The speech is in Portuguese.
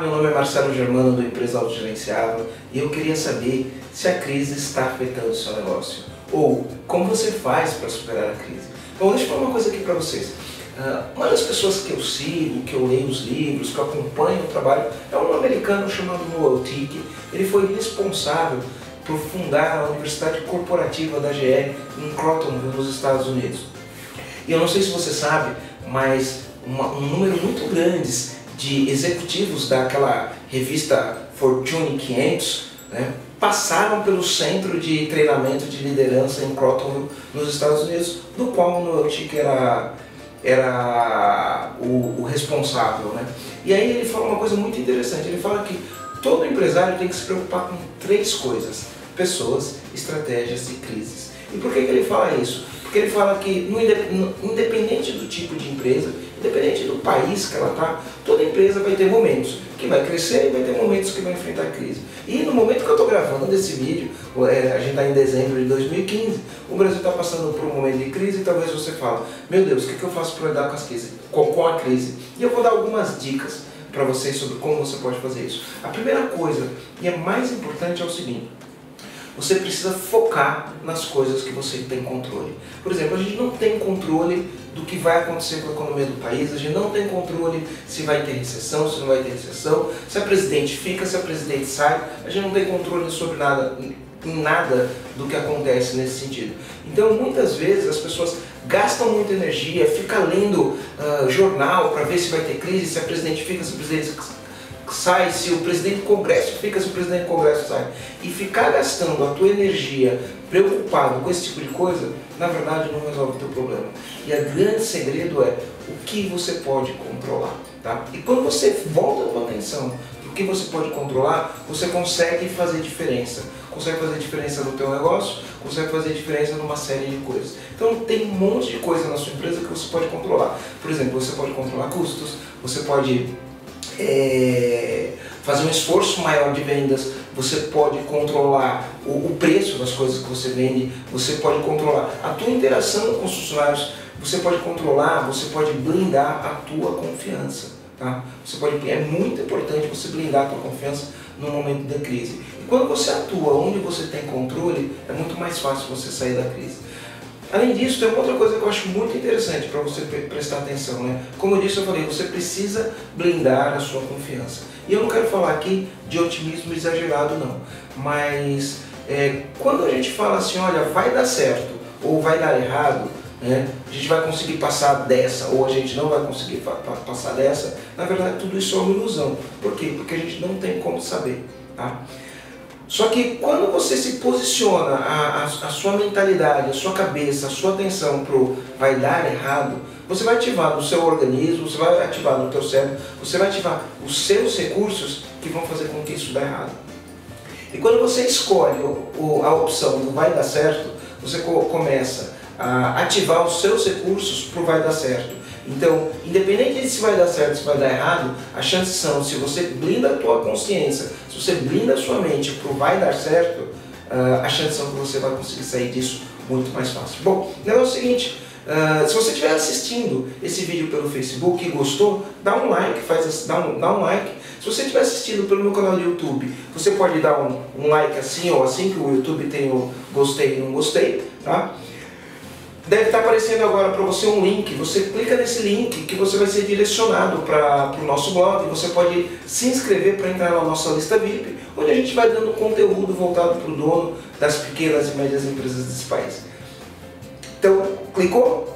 Marcelo Germano do Empresa Autogerenciável e eu queria saber se a crise está afetando o seu negócio ou como você faz para superar a crise. Bom, deixa eu falar uma coisa aqui para vocês. Uh, uma das pessoas que eu sigo, que eu leio os livros, que eu acompanho o trabalho, é um americano chamado Noel Tick. Ele foi responsável por fundar a Universidade Corporativa da GE em Crotonville, nos Estados Unidos. E eu não sei se você sabe, mas uma, um número muito grande de executivos daquela revista Fortune 500 né, passaram pelo centro de treinamento de liderança em Crotonville, nos Estados Unidos, do qual o Noel Tick era era o, o, responsável. Né? E aí ele fala uma coisa muito interessante, ele fala que todo empresário tem que se preocupar com três coisas, pessoas, estratégias e crises. E por que, que ele fala isso? Porque ele fala que independente do tipo de empresa, independente do país que ela está, toda empresa vai ter momentos que vai crescer e vai ter momentos que vai enfrentar crise. E no momento que eu estou gravando esse vídeo, é, a gente está em dezembro de 2015, o Brasil está passando por um momento de crise e talvez você fale, meu Deus, o que, eu faço para lidar com, as crises, com, com a crise? E eu vou dar algumas dicas para vocês sobre como você pode fazer isso. A primeira coisa, e a mais importante, é o seguinte, você precisa focar nas coisas que você tem controle. Por exemplo, a gente não tem controle do que vai acontecer com a economia do país, a gente não tem controle se vai ter recessão, se não vai ter recessão, se a presidente fica, se a presidente sai, a gente não tem controle sobre nada, em nada do que acontece nesse sentido. Então, muitas vezes as pessoas gastam muita energia, ficam lendo uh, jornal para ver se vai ter crise, se a presidente fica, se a presidente sai, se o presidente do Congresso fica, se o presidente do Congresso sai. E ficar gastando a tua energia preocupado com esse tipo de coisa, na verdade não resolve o teu problema. E o grande segredo é o que você pode controlar. Tá? E quando você volta a tua atenção o que você pode controlar, você consegue fazer diferença. Consegue fazer diferença no teu negócio, consegue fazer diferença numa série de coisas. Então tem um monte de coisa na sua empresa que você pode controlar. Por exemplo, você pode controlar custos, você pode é, fazer um esforço maior de vendas, você pode controlar o, o, preço das coisas que você vende, você pode controlar a tua interação com os funcionários, você pode controlar, você pode blindar a tua confiança. Tá? Você pode, é muito importante você blindar a tua confiança no momento da crise. E quando você atua onde você tem controle, é muito mais fácil você sair da crise. Além disso, tem uma outra coisa que eu acho muito interessante para você prestar atenção. Né? Como eu disse, eu falei, você precisa blindar a sua confiança. E eu não quero falar aqui de otimismo exagerado, não. Mas é, quando a gente fala assim, olha, vai dar certo ou vai dar errado, né? a gente vai conseguir passar dessa ou a gente não vai conseguir passar dessa, na verdade tudo isso é uma ilusão. Por quê? Porque a gente não tem como saber. Tá? Só que quando você se posiciona, a, a, a sua mentalidade, a sua cabeça, a sua atenção para o vai dar errado, você vai ativar no seu organismo, você vai ativar no teu cérebro, você vai ativar os seus recursos que vão fazer com que isso dê errado. E quando você escolhe a opção do vai dar certo, você co começa a ativar os seus recursos para o vai dar certo. Então, independente de se vai dar certo se vai dar errado, as chances são, se você blinda a tua consciência, se você blinda a sua mente para o vai dar certo, uh, as chances são que você vai conseguir sair disso muito mais fácil. Bom, o negócio é o seguinte, uh, se você estiver assistindo esse vídeo pelo Facebook e gostou, dá um like, faz, dá, um, dá um like. Se você estiver assistindo pelo meu canal do YouTube, você pode dar um, um like assim ou assim, que o YouTube tem o gostei e não gostei, tá? Deve estar aparecendo agora para você um link. Você clica nesse link que você vai ser direcionado para o nosso blog. Você pode se inscrever para entrar na nossa lista VIP, onde a gente vai dando conteúdo voltado para o dono das pequenas e médias empresas desse país. Então, clicou?